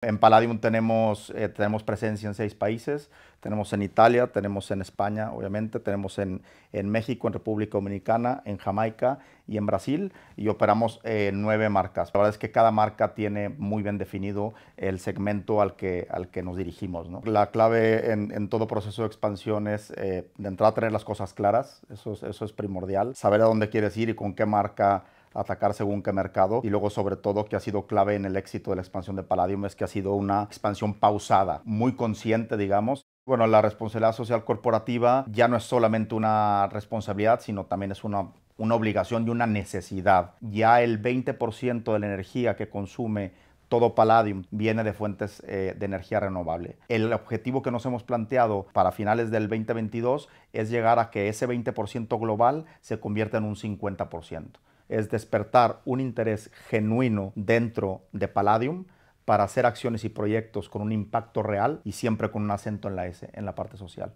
En Palladium tenemos, eh, tenemos presencia en seis países. Tenemos en Italia, tenemos en España, obviamente, tenemos en, en México, en República Dominicana, en Jamaica y en Brasil. Y operamos eh, nueve marcas. La verdad es que cada marca tiene muy bien definido el segmento al que, al que nos dirigimos. ¿no? La clave en, en, todo proceso de expansión es, eh, de entrada, tener las cosas claras. Eso es, eso es primordial. Saber a dónde quieres ir y con qué marca atacar según qué mercado y luego sobre todo que ha sido clave en el éxito de la expansión de Palladium es que ha sido una expansión pausada, muy consciente digamos. Bueno, la responsabilidad social corporativa ya no es solamente una responsabilidad, sino también es una, una obligación y una necesidad. Ya el 20% de la energía que consume todo Palladium viene de fuentes eh, de energía renovable. El objetivo que nos hemos planteado para finales del 2022 es llegar a que ese 20% global se convierta en un 50% es despertar un interés genuino dentro de Palladium para hacer acciones y proyectos con un impacto real y siempre con un acento en la S, en la parte social.